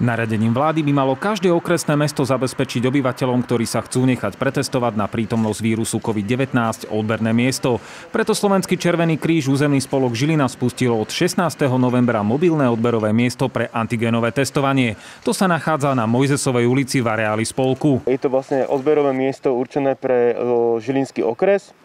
Naradením vlády by malo každé okresné mesto zabezpečiť obyvateľom, ktorí sa chcú nechať pretestovať na prítomnosť vírusu COVID-19 odberné miesto. Preto Slovenský Červený kríž územný spolok Žilina spustil od 16. novembra mobilné odberové miesto pre antigenové testovanie. To sa nachádza na Mojzesovej ulici v areáli spolku. Je to vlastne odberové miesto určené pre Žilinský okres.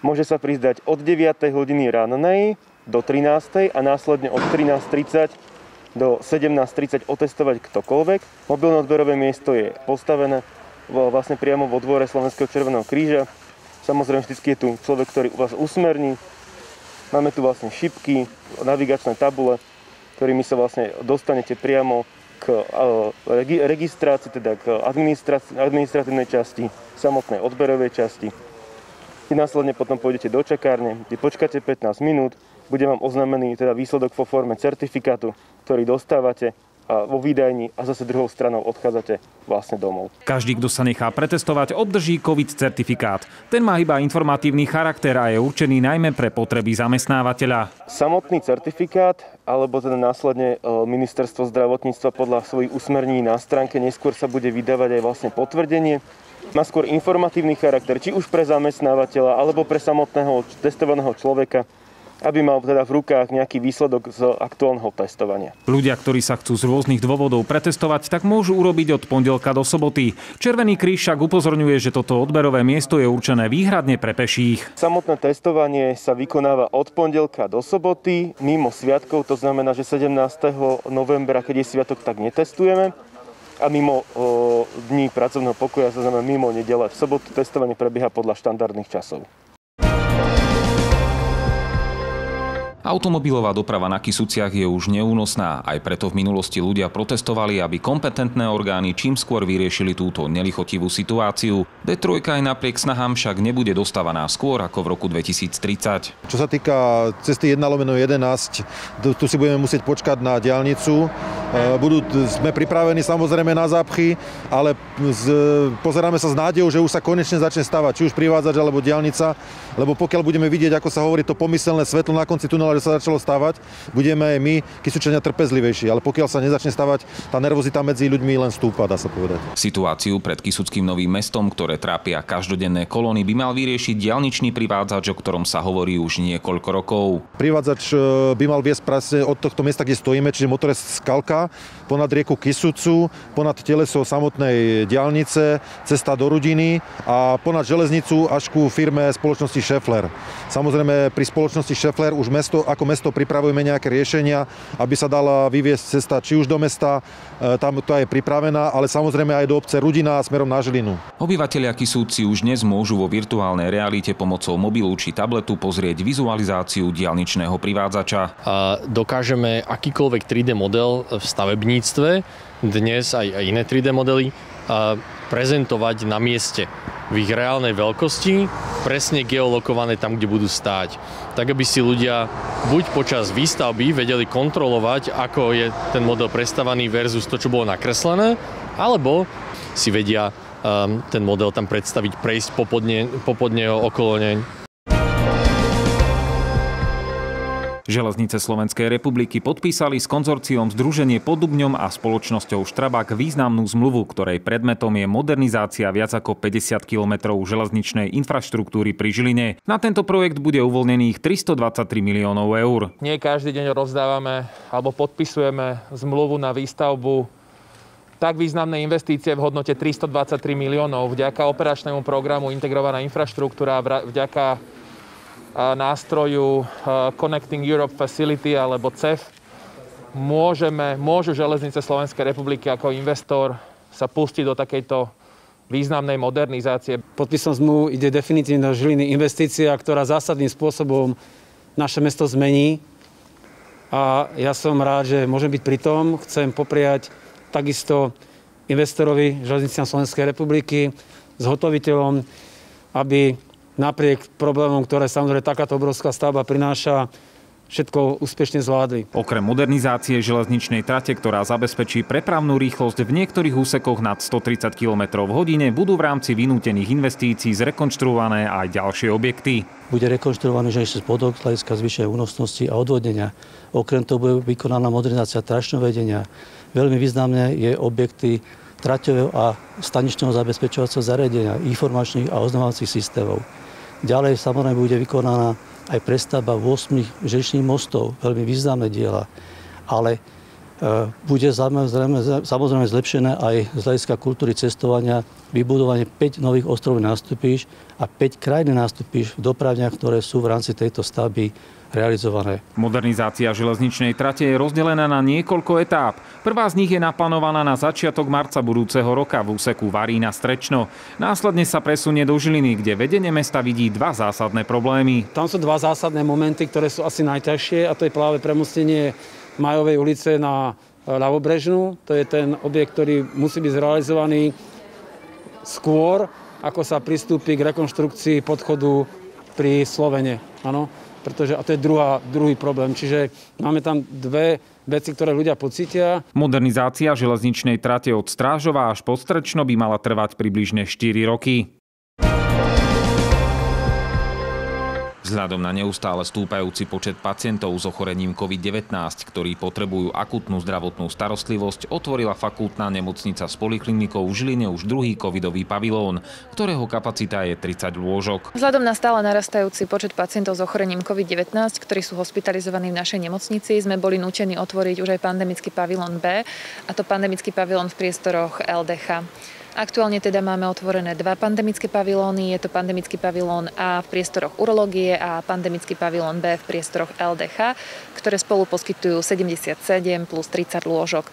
Môže sa prizdať od 9. hodiny rannej do 13. a následne od 13.30 do 17.30 otestovať ktokoľvek. Mobilné odberové miesto je postavené vlastne priamo vo dvore Slovenského Červeného kríža. Samozrejme, vždy je tu človek, ktorý vás usmerní. Máme tu vlastne šipky, navigačné tabule, ktorými sa vlastne dostanete priamo k registrácii, teda k administratívnej časti, samotnej odberovej časti. Vy následne potom pôjdete do čakárne, kde počkáte 15 minút, bude vám oznámený teda výsledok vo forme certifikátu, ktorý dostávate vo výdajni a zase druhou stranou odchádzate vlastne domov. Každý, kto sa nechá pretestovať, obdrží COVID certifikát. Ten má iba informatívny charakter a je určený najmä pre potreby zamestnávateľa. Samotný certifikát alebo teda následne e, ministerstvo zdravotníctva podľa svojich usmernení na stránke neskôr sa bude vydávať aj vlastne potvrdenie. Má skôr informatívny charakter, či už pre zamestnávateľa alebo pre samotného testovaného človeka aby mal teda v rukách nejaký výsledok z aktuálneho testovania. Ľudia, ktorí sa chcú z rôznych dôvodov pretestovať, tak môžu urobiť od pondelka do soboty. Červený kríž však upozorňuje, že toto odberové miesto je určené výhradne pre peších. Samotné testovanie sa vykonáva od pondelka do soboty, mimo sviatkov, to znamená, že 17. novembra, keď je sviatok, tak netestujeme a mimo o, dní pracovného pokoja, to znamená mimo nedele. V sobotu testovanie prebieha podľa štandardných časov. Automobilová doprava na Kisuciach je už neúnosná, aj preto v minulosti ľudia protestovali, aby kompetentné orgány čím skôr vyriešili túto nelichotivú situáciu. D3 aj napriek snahám však nebude dostávaná skôr ako v roku 2030. Čo sa týka cesty 1 lomeno 11, tu si budeme musieť počkať na diálnicu. E, budú, sme pripravení samozrejme na zápchy, ale z, pozeráme sa s nádejou, že už sa konečne začne stavať, či už privádzač alebo diálnica, lebo pokiaľ budeme vidieť, ako sa hovorí to pomyselné svetlo na konci tunela, že sa začalo stavať, budeme aj my, Kisučania, trpezlivejší. Ale pokiaľ sa nezačne stavať, tá nervozita medzi ľuďmi len stúpa, dá sa povedať. Situáciu pred Kisuckým novým mestom, ktoré trápia každodenné kolóny, by mal vyriešiť dialničný privádzač, o ktorom sa hovorí už niekoľko rokov. Privádzač e, by mal viesť presne od tohto miesta, kde stojíme, čiže motore Skalka, ponad rieku Kisucu, ponad teleso samotnej diálnice, cesta do Rudiny a ponad železnicu až ku firme spoločnosti Scheffler. Samozrejme pri spoločnosti Scheffler už mesto ako mesto pripravujeme nejaké riešenia, aby sa dala vyviesť cesta či už do mesta, e, tam to je pripravená, ale samozrejme aj do obce Rudina a smerom na Žilinu. Obyvatelia Kisúci už dnes môžu vo virtuálnej realite pomocou mobilu či tabletu pozrieť vizualizáciu dialničného privádzača. A dokážeme akýkoľvek 3D model v stavebníctve, dnes aj, iné 3D modely, prezentovať na mieste v ich reálnej veľkosti, presne geolokované tam, kde budú stáť. Tak, aby si ľudia buď počas výstavby vedeli kontrolovať, ako je ten model prestávaný versus to, čo bolo nakreslené, alebo si vedia um, ten model tam predstaviť, prejsť popodne, popodne okolo nej Železnice Slovenskej republiky podpísali s konzorciom Združenie Podubňom a spoločnosťou Štrabak významnú zmluvu, ktorej predmetom je modernizácia viac ako 50 kilometrov železničnej infraštruktúry pri Žiline. Na tento projekt bude uvoľnených 323 miliónov eur. Nie každý deň rozdávame alebo podpisujeme zmluvu na výstavbu tak významné investície v hodnote 323 miliónov vďaka operačnému programu Integrovaná infraštruktúra, vďaka nástroju Connecting Europe Facility alebo CEF môžeme, môžu železnice Slovenskej republiky ako investor sa pustiť do takejto významnej modernizácie. Podpisom zmluv ide definitívne do Žiliny investícia, ktorá zásadným spôsobom naše mesto zmení. A ja som rád, že môžem byť pri tom. Chcem popriať takisto investorovi železnice Slovenskej republiky, zhotoviteľom, aby napriek problémom, ktoré samozrejme takáto obrovská stavba prináša, všetko úspešne zvládli. Okrem modernizácie železničnej trate, ktorá zabezpečí prepravnú rýchlosť v niektorých úsekoch nad 130 km v hodine, budú v rámci vynútených investícií zrekonštruované aj ďalšie objekty. Bude rekonštruovaný železničný spodok z hľadiska zvyšenia únosnosti a odvodnenia. Okrem toho bude vykonaná modernizácia tračného vedenia, Veľmi významné je objekty traťového a staničného zabezpečovacieho zariadenia, informačných a oznamovacích systémov. Ďalej samozrejme bude vykonaná aj prestavba 8 žečných mostov, veľmi významné diela. Ale bude samozrejme, samozrejme zlepšené aj z hľadiska kultúry cestovania vybudovanie 5 nových ostrovných nástupiš a 5 krajných nástupiš v dopravniach, ktoré sú v rámci tejto stavby realizované. Modernizácia železničnej trate je rozdelená na niekoľko etáp. Prvá z nich je naplánovaná na začiatok marca budúceho roka v úseku Varína Strečno. Následne sa presunie do Žiliny, kde vedenie mesta vidí dva zásadné problémy. Tam sú dva zásadné momenty, ktoré sú asi najťažšie a to je práve premostenie Majovej ulice na ľavobrežnú. To je ten objekt, ktorý musí byť zrealizovaný skôr, ako sa pristúpi k rekonštrukcii podchodu pri Slovene. Ano? pretože, a to je druhá, druhý problém. Čiže máme tam dve veci, ktoré ľudia pocítia. Modernizácia železničnej trate od Strážova až po Strečno by mala trvať približne 4 roky. Vzhľadom na neustále stúpajúci počet pacientov s ochorením COVID-19, ktorí potrebujú akutnú zdravotnú starostlivosť, otvorila fakultná nemocnica s poliklinikou v Žiline už druhý covidový pavilón, ktorého kapacita je 30 lôžok. Vzhľadom na stále narastajúci počet pacientov s ochorením COVID-19, ktorí sú hospitalizovaní v našej nemocnici, sme boli nútení otvoriť už aj pandemický pavilón B, a to pandemický pavilón v priestoroch LDH. Aktuálne teda máme otvorené dva pandemické pavilóny. Je to pandemický pavilón A v priestoroch urológie a pandemický pavilón B v priestoroch LDH, ktoré spolu poskytujú 77 plus 30 lôžok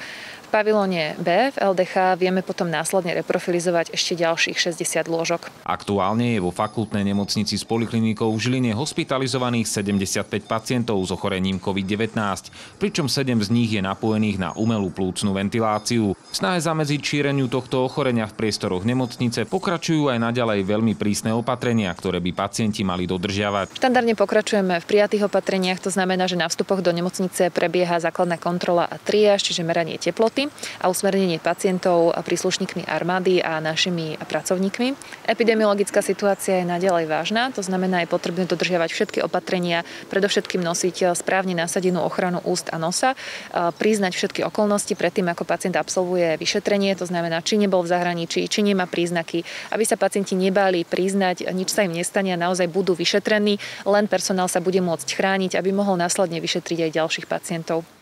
pavilóne B v LDH vieme potom následne reprofilizovať ešte ďalších 60 lôžok. Aktuálne je vo fakultnej nemocnici s poliklinikou v Žiline hospitalizovaných 75 pacientov s ochorením COVID-19, pričom 7 z nich je napojených na umelú plúcnu ventiláciu. V snahe zamedziť šíreniu tohto ochorenia v priestoroch nemocnice pokračujú aj naďalej veľmi prísne opatrenia, ktoré by pacienti mali dodržiavať. Štandardne pokračujeme v prijatých opatreniach, to znamená, že na vstupoch do nemocnice prebieha základná kontrola a triáž, čiže meranie teploty teploty a usmernenie pacientov príslušníkmi armády a našimi pracovníkmi. Epidemiologická situácia je naďalej vážna, to znamená, je potrebné dodržiavať všetky opatrenia, predovšetkým nosiť správne nasadenú ochranu úst a nosa, priznať všetky okolnosti predtým, ako pacient absolvuje vyšetrenie, to znamená, či nebol v zahraničí, či nemá príznaky, aby sa pacienti nebáli priznať, nič sa im nestane a naozaj budú vyšetrení, len personál sa bude môcť chrániť, aby mohol následne vyšetriť aj ďalších pacientov.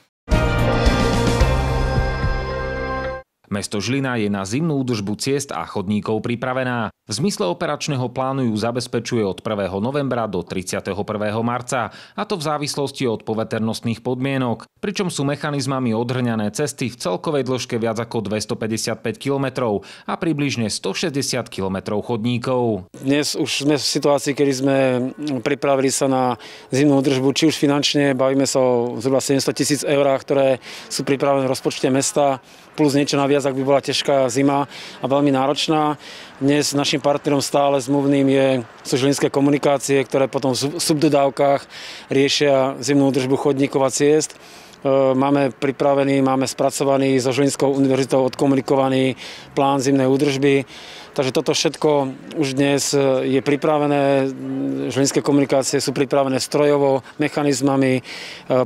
Mesto Žilina je na zimnú údržbu ciest a chodníkov pripravená. V zmysle operačného plánu ju zabezpečuje od 1. novembra do 31. marca, a to v závislosti od poveternostných podmienok, pričom sú mechanizmami odhrňané cesty v celkovej dĺžke viac ako 255 km a približne 160 km chodníkov. Dnes už sme v situácii, kedy sme pripravili sa na zimnú údržbu, či už finančne, bavíme sa o zhruba 700 tisíc eur, ktoré sú pripravené v rozpočte mesta, plus niečo naviac, ak by bola ťažká zima a veľmi náročná. Dnes našim partnerom stále zmluvným je, sú žilinské komunikácie, ktoré potom v subdodávkach riešia zimnú držbu chodníkov a ciest. E, máme pripravený, máme spracovaný so Žilinskou univerzitou odkomunikovaný plán zimnej údržby. Takže toto všetko už dnes e, je pripravené, žilinské komunikácie sú pripravené strojovo, mechanizmami, e,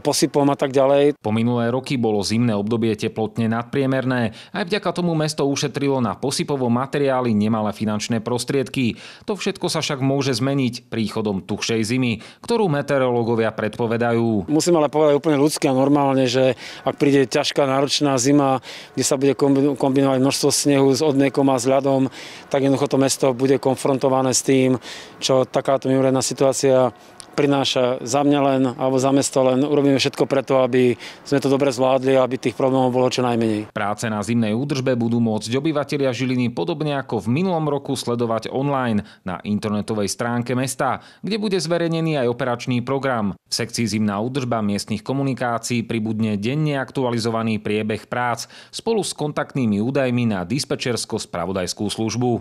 posypom a tak ďalej. Po minulé roky bolo zimné obdobie teplotne nadpriemerné. Aj vďaka tomu mesto ušetrilo na posypovom materiáli nemalé finančné prostriedky. To všetko sa však môže zmeniť príchodom tuhšej zimy, ktorú meteorológovia predpovedajú. Musím ale povedať úplne ľudsky a normálne, že ak príde ťažká náročná zima, kde sa bude kombinovať množstvo snehu s odmiekom a s ľadom, tak jednoducho to mesto bude konfrontované s tým, čo takáto mimoriadná situácia prináša za mňa len, alebo za mesto len. Urobíme všetko preto, aby sme to dobre zvládli aby tých problémov bolo čo najmenej. Práce na zimnej údržbe budú môcť obyvateľia Žiliny podobne ako v minulom roku sledovať online na internetovej stránke mesta, kde bude zverejnený aj operačný program. V sekcii zimná údržba miestnych komunikácií pribudne denne aktualizovaný priebeh prác spolu s kontaktnými údajmi na dispečersko-spravodajskú službu.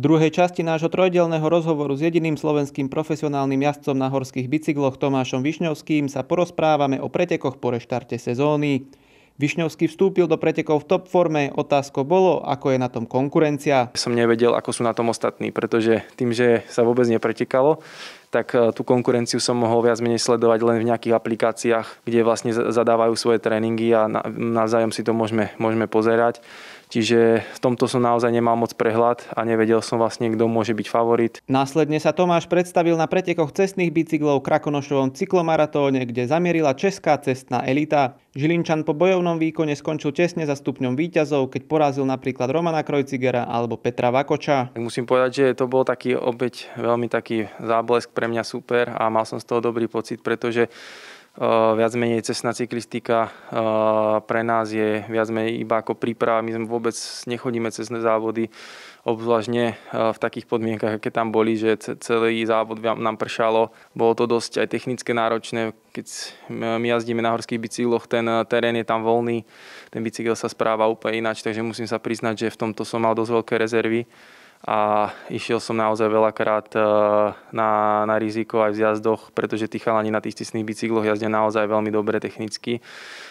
Druhej časti nášho trojdelného rozhovoru s jediným slovenským profesionálnym jazdcom na horských bicykloch Tomášom Višňovským sa porozprávame o pretekoch po reštarte sezóny. Višňovský vstúpil do pretekov v top forme, otázko bolo, ako je na tom konkurencia. Som nevedel, ako sú na tom ostatní, pretože tým, že sa vôbec nepretekalo, tak tú konkurenciu som mohol viac menej sledovať len v nejakých aplikáciách, kde vlastne zadávajú svoje tréningy a navzájom si to môžeme, môžeme pozerať. Čiže v tomto som naozaj nemal moc prehľad a nevedel som vlastne, kto môže byť favorit. Následne sa Tomáš predstavil na pretekoch cestných bicyklov Krakonošovom cyklomaratóne, kde zamierila česká cestná elita. Žilinčan po bojovnom výkone skončil tesne za stupňom výťazov, keď porazil napríklad Romana Krojcigera alebo Petra Vakoča. Musím povedať, že to bol taký obeď, veľmi taký záblesk pre mňa super a mal som z toho dobrý pocit, pretože viac menej cestná cyklistika pre nás je viac menej iba ako príprava. My sme vôbec nechodíme cestné závody, obzvlášť v takých podmienkach, aké tam boli, že celý závod nám pršalo. Bolo to dosť aj technické náročné. Keď my jazdíme na horských bicykloch, ten terén je tam voľný, ten bicykel sa správa úplne ináč, takže musím sa priznať, že v tomto som mal dosť veľké rezervy a išiel som naozaj veľakrát e, na, na riziko aj v jazdoch, pretože tí chalani na tých cisných bicykloch jazdia naozaj veľmi dobre technicky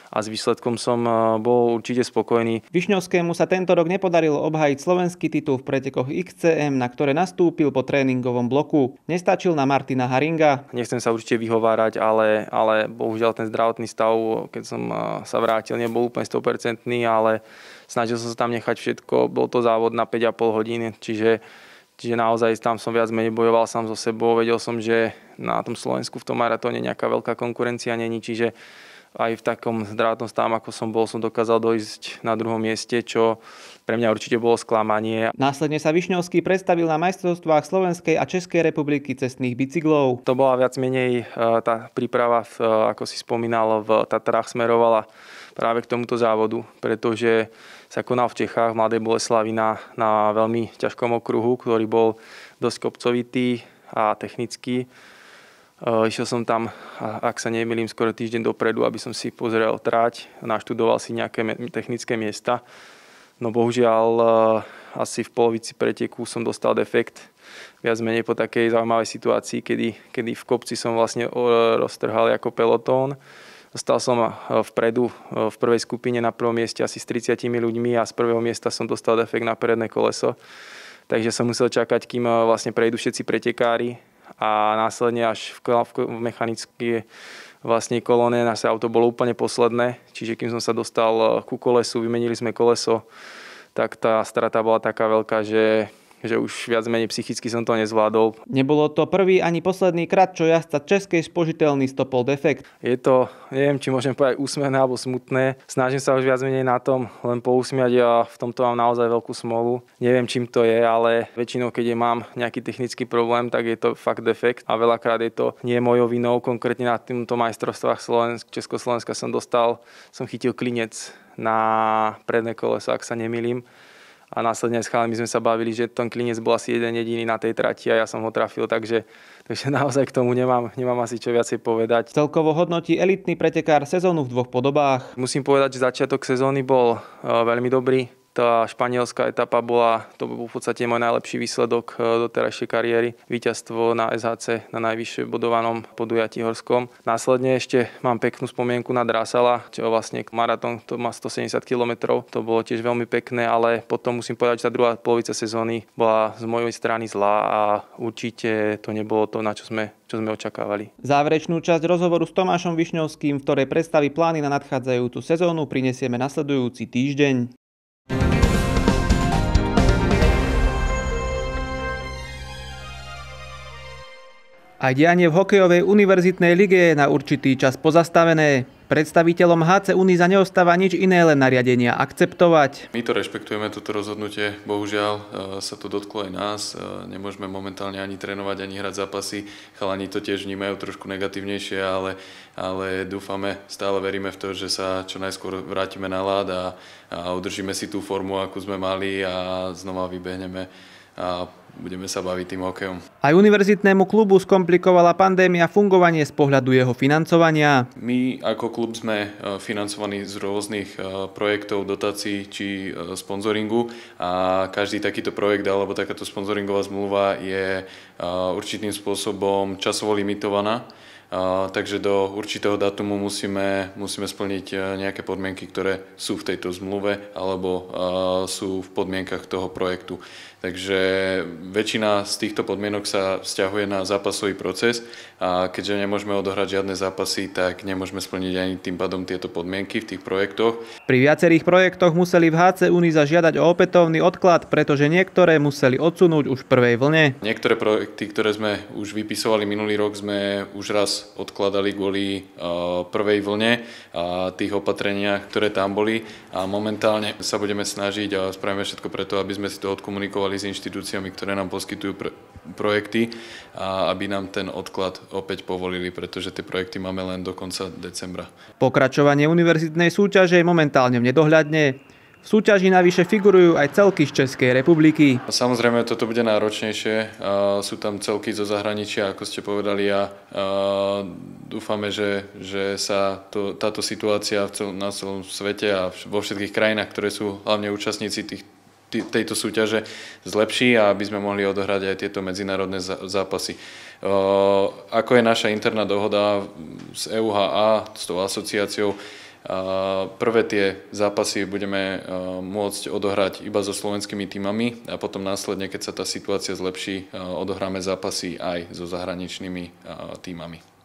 a s výsledkom som e, bol určite spokojný. Višňovskému sa tento rok nepodarilo obhajiť slovenský titul v pretekoch XCM, na ktoré nastúpil po tréningovom bloku. Nestačil na Martina Haringa. Nechcem sa určite vyhovárať, ale, ale bohužiaľ ten zdravotný stav, keď som e, sa vrátil, nebol úplne 100%, ale snažil som sa tam nechať všetko. Bol to závod na 5,5 hodín, čiže, čiže naozaj tam som viac menej bojoval sám so sebou. Vedel som, že na tom Slovensku v tom maratóne nejaká veľká konkurencia není, čiže aj v takom zdravotnom stavu, ako som bol, som dokázal dojsť na druhom mieste, čo pre mňa určite bolo sklamanie. Následne sa Višňovský predstavil na majstrovstvách Slovenskej a Českej republiky cestných bicyklov. To bola viac menej e, tá príprava, e, ako si spomínal, v Tatrách smerovala práve k tomuto závodu, pretože sa konal v Čechách, v Mladej Boleslavi na, na veľmi ťažkom okruhu, ktorý bol dosť kopcovitý a technický. E, išiel som tam, ak sa nemýlim, skoro týždeň dopredu, aby som si pozrel trať, naštudoval si nejaké technické miesta. No bohužiaľ, e, asi v polovici preteku som dostal defekt, viac menej po takej zaujímavej situácii, kedy, kedy v kopci som vlastne e, roztrhal ako pelotón Stal som eh, vpredu eh, v prvej skupine na prvom mieste asi s 30 ľuďmi a z prvého miesta som dostal defekt na predné koleso. Takže som musel čakať, kým eh, vlastne prejdú všetci pretekári a následne až v, v mechanickej vlastne kolóne naše auto bolo úplne posledné, čiže kým som sa dostal ku kolesu, vymenili sme koleso, tak tá strata bola taká veľká, že že už viac menej psychicky som to nezvládol. Nebolo to prvý ani posledný krát, čo jazdca českej spožiteľný stopol defekt. Je to, neviem, či môžem povedať úsmevné alebo smutné. Snažím sa už viac menej na tom len pousmiať a v tomto mám naozaj veľkú smolu. Neviem, čím to je, ale väčšinou, keď je mám nejaký technický problém, tak je to fakt defekt a veľakrát je to nie mojou vinou. Konkrétne na týmto majstrovstvách Slovensk, Československa som dostal, som chytil klinec na predné koleso, ak sa nemýlim a následne s chalami sme sa bavili, že ten klinec bol asi jeden jediný na tej trati a ja som ho trafil, takže, takže naozaj k tomu nemám, nemám asi čo viacej povedať. Celkovo hodnotí elitný pretekár sezónu v dvoch podobách. Musím povedať, že začiatok sezóny bol eh, veľmi dobrý tá španielská etapa bola, to bol v podstate môj najlepší výsledok e, do terajšej kariéry. Výťazstvo na SHC na najvyššie bodovanom podujatí horskom. Následne ešte mám peknú spomienku na Drasala, čo vlastne maratón, to má 170 km. To bolo tiež veľmi pekné, ale potom musím povedať, že tá druhá polovica sezóny bola z mojej strany zlá a určite to nebolo to, na čo sme čo sme očakávali. Záverečnú časť rozhovoru s Tomášom Višňovským, v ktorej predstaví plány na nadchádzajúcu sezónu, prinesieme nasledujúci týždeň. Aj dianie v hokejovej univerzitnej lige je na určitý čas pozastavené. Predstaviteľom HC Uniza neostáva nič iné, len nariadenia akceptovať. My to rešpektujeme, toto rozhodnutie. Bohužiaľ e, sa to dotklo aj nás. E, nemôžeme momentálne ani trénovať, ani hrať zápasy. Chalani to tiež vnímajú trošku negatívnejšie, ale, ale dúfame, stále veríme v to, že sa čo najskôr vrátime na lád a, a udržíme si tú formu, akú sme mali a znova vybehneme a budeme sa baviť tým hokejom. Aj univerzitnému klubu skomplikovala pandémia fungovanie z pohľadu jeho financovania. My ako klub sme e, financovaní z rôznych e, projektov, dotácií či e, sponzoringu a každý takýto projekt alebo takáto sponzoringová zmluva je určitým spôsobom časovo limitovaná takže do určitého datumu musíme, musíme splniť nejaké podmienky, ktoré sú v tejto zmluve alebo sú v podmienkach toho projektu. Takže väčšina z týchto podmienok sa vzťahuje na zápasový proces a keďže nemôžeme odohrať žiadne zápasy, tak nemôžeme splniť ani tým pádom tieto podmienky v tých projektoch. Pri viacerých projektoch museli v HC Uniza žiadať o opätovný odklad, pretože niektoré museli odsunúť už v prvej vlne. Niektoré projekty, ktoré sme už vypisovali minulý rok, sme už raz odkladali kvôli prvej vlne a tých opatreniach, ktoré tam boli a momentálne sa budeme snažiť a spravíme všetko preto, aby sme si to odkomunikovali komunikovali s inštitúciami, ktoré nám poskytujú pr- projekty a aby nám ten odklad opäť povolili, pretože tie projekty máme len do konca decembra. Pokračovanie univerzitnej súťaže je momentálne v nedohľadne. V súťaži navyše figurujú aj celky z Českej republiky. Samozrejme, toto bude náročnejšie. Sú tam celky zo zahraničia, ako ste povedali, a dúfame, že, že sa to, táto situácia v cel, na celom svete a vo všetkých krajinách, ktoré sú hlavne účastníci tých, tejto súťaže zlepší a aby sme mohli odohrať aj tieto medzinárodné zápasy. Ako je naša interná dohoda s EUHA, s tou asociáciou, prvé tie zápasy budeme môcť odohrať iba so slovenskými týmami a potom následne, keď sa tá situácia zlepší, odohráme zápasy aj so zahraničnými týmami.